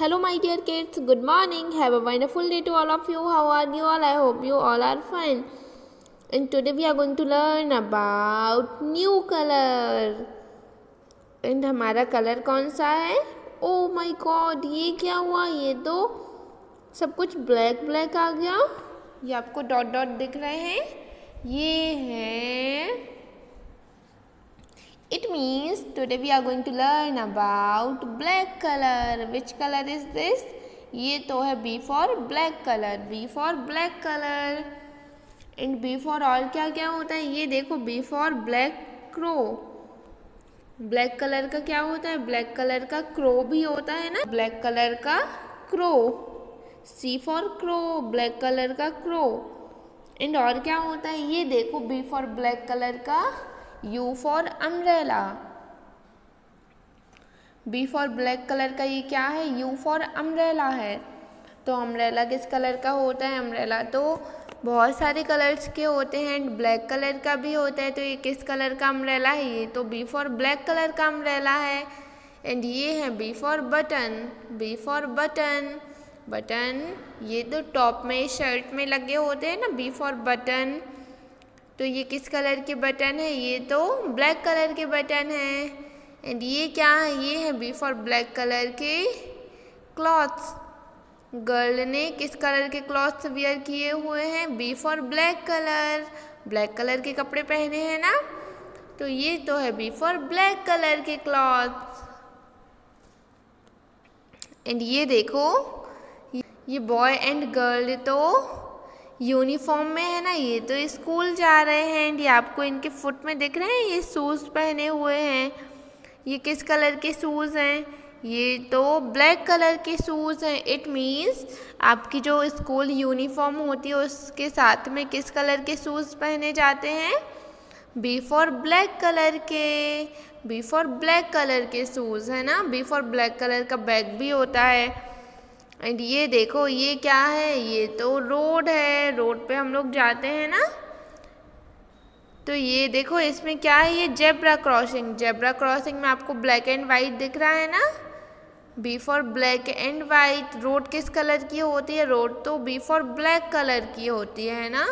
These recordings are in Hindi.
Hello my dear kids good morning have a wonderful day to all of you how are you all I hope you all are fine and today we are going to learn about new colour and हमारा कलर कौन सा है? ओ माय गॉड ये क्या हुआ? ये तो सब कुछ ब्लैक ब्लैक आ गया। ये आपको डॉट डॉट दिख रहे हैं। ये है It means today we are going to learn about black color. Which color is this? ये तो है B for black color. B for black color. And B for और क्या क्या होता है ये देखो B for black crow. Black colour का क्या होता है ब्लैक कलर का क्रो भी होता है ना ब्लैक कलर का crow C for crow black colour का क्रो एंड और क्या होता है ये देखो बी फॉर ब्लैक कलर का U for umbrella B for black colour का ये क्या है? U फॉर अम्ब्रेला है। तो अम्ब्रेला किस कलर का होता है? अम्ब्रेला तो बहुत सारे कलर्स के होते हैं एंड ब्लैक कलर का भी होता है। तो ये किस कलर का अम्ब्रेला है? ये तो बी फॉर ब्लैक कलर का अम्ब्रेला है। एंड ये है B for button B for button button ये तो टॉप में शर्ट में लगे होते हैं ना? बी फॉर बटन तो ये किस कलर के बटन है? ये तो ब्लैक कलर के बटन है। एंड ये क्या है? ये है बी फॉर ब्लैक कलर के क्लॉथ्स गर्ल ने किस कलर के क्लॉथ्स वियर किए हुए हैं? B for black colour black colour के कपड़े पहने हैं ना? तो ये तो है बी फॉर ब्लैक कलर के क्लॉथ्स एंड ये देखो, ये बॉय एंड गर्ल तो यूनिफॉर्म में है ना ये तो स्कूल जा रहे हैं, एंड ये आपको इनके फुट में दिख रहे हैं, ये शूज़ पहने हुए हैं। ये किस कलर के शूज़ हैं? ये तो ब्लैक कलर के शूज़ हैं। इट मीन्स आपकी जो स्कूल यूनिफॉर्म होती है, उसके साथ में किस कलर के शूज़ पहने जाते हैं? बी फॉर ब्लैक कलर के। बी फॉर ब्लैक कलर के शूज़, है ना? बी फॉर ब्लैक कलर का बैग भी होता है। एंड ये देखो, ये क्या है? ये तो रोड है। रोड पे हम लोग जाते हैं ना? तो ये देखो, इसमें क्या है? ये जेब्रा क्रॉसिंग जेब्रा क्रॉसिंग में आपको ब्लैक एंड वाइट दिख रहा है ना? B for black and white road किस कलर की होती है? रोड तो बी फॉर ब्लैक कलर की होती है ना?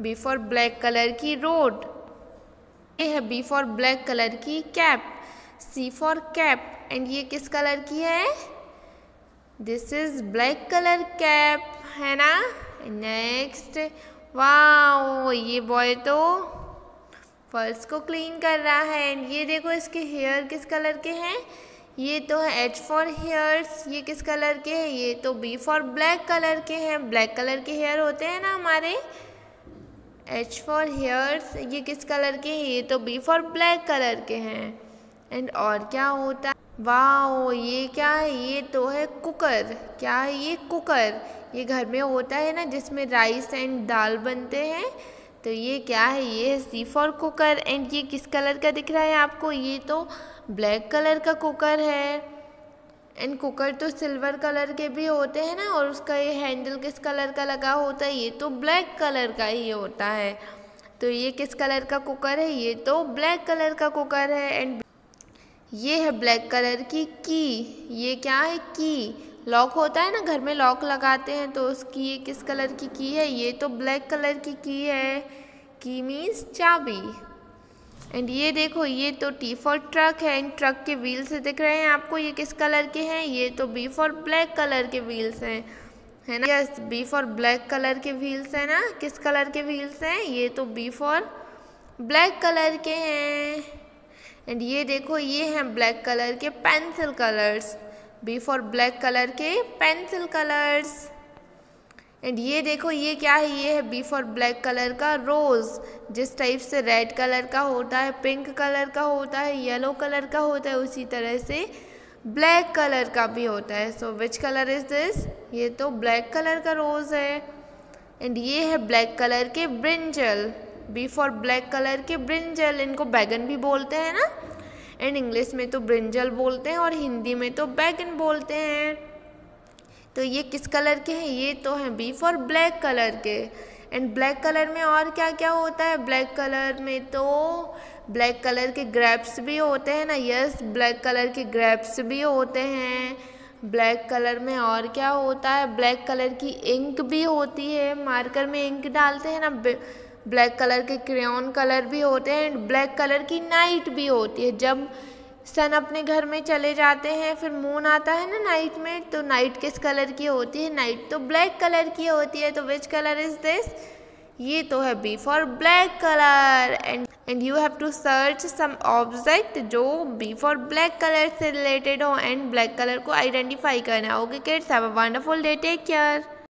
बी फॉर ब्लैक कलर की रोड ये है बी फॉर ब्लैक कलर की cap C for cap and ये किस कलर की है? This is black colour cap है ना? नेक्स्ट वाओ ये बॉय तो फर्श को क्लीन कर रहा है। एंड ये देखो इसके हेयर किस कलर के हैं? ये तो है एच फॉर हेयर्स ये किस कलर के हैं? ये तो बी फॉर ब्लैक कलर के हैं। ब्लैक कलर के हेयर होते हैं ना हमारे? एच फॉर हेयर्स ये किस कलर के हैं? ये तो बी फॉर ब्लैक कलर के हैं। एंड और क्या होता है वाओ, ये क्या है? ये तो है कुकर। क्या है ये कुकर? ये घर में होता है ना, जिसमें राइस एंड दाल बनते हैं। तो ये क्या है? ये है सी फॉर कुकर एंड ये किस कलर का दिख रहा है आपको? ये तो ब्लैक कलर का कुकर है। एंड कुकर तो सिल्वर कलर के भी होते हैं ना, और उसका ये हैंडल किस कलर का लगा होता है? ये तो ब्लैक कलर का ही होता है। तो ये किस कलर का कुकर है? ये तो ब्लैक कलर का कुकर है। एंड ये है ब्लैक कलर की की ये क्या है की लॉक होता है ना, घर में लॉक लगाते हैं तो उसकी ये किस कलर की की है? ये तो ब्लैक कलर की की है. की मीन्स चाबी. एंड ये देखो, ये तो टी फॉर ट्रक है. एंड ट्रक के व्हील्स दिख रहे हैं आपको ये किस कलर के हैं? ये तो बी फॉर ब्लैक कलर के व्हील्स हैं. है ना? Yes B for black colour के व्हील्स हैं ना? किस कलर के व्हील्स हैं? ये तो बी फॉर ब्लैक कलर के हैं. एंड ये देखो, ये हैं ब्लैक कलर के pencil colours B for black colour के पेंसिल कलर्स एंड ये देखो, ये क्या है? ये है बी फॉर ब्लैक कलर का रोज़ जिस टाइप से रेड कलर का होता है पिंक कलर का होता है येलो कलर का होता है, उसी तरह से ब्लैक कलर का भी होता है. So which colour is this ये तो ब्लैक कलर का रोज़ है. एंड ये है ब्लैक कलर के brinjal B for black colour के ब्रिंजल इनको बैगन भी बोलते हैं ना? एंड इंग्लिश में तो ब्रिंजल बोलते हैं और हिंदी में तो बैगन बोलते हैं। तो ये किस कलर के हैं? ये तो हैं बी फॉर ब्लैक कलर के। एंड ब्लैक कलर में और क्या क्या होता है? ब्लैक कलर में तो ब्लैक कलर के ग्रेप्स भी होते हैं ना? यस ब्लैक कलर के ग्रेप्स भी होते हैं। ब्लैक कलर में और क्या होता है? ब्लैक कलर की इंक भी होती है। मार्कर में इंक डालते हैं ना? ब्लैक कलर के क्रेन कलर भी होते हैं एंड ब्लैक कलर की नाइट भी होती है। जब सन अपने घर में चले जाते हैं, फिर मून आता है ना नाइट में तो नाइट किस कलर की होती है? नाइट तो ब्लैक कलर की होती है तो विच कलर इज़ दिस ये तो है B for black colour and and you have to search some object जो बी फॉर ब्लैक कलर से रिलेटेड हो एंड ब्लैक कलर को आइडेंटिफाई करना okay kids have a wonderful day take care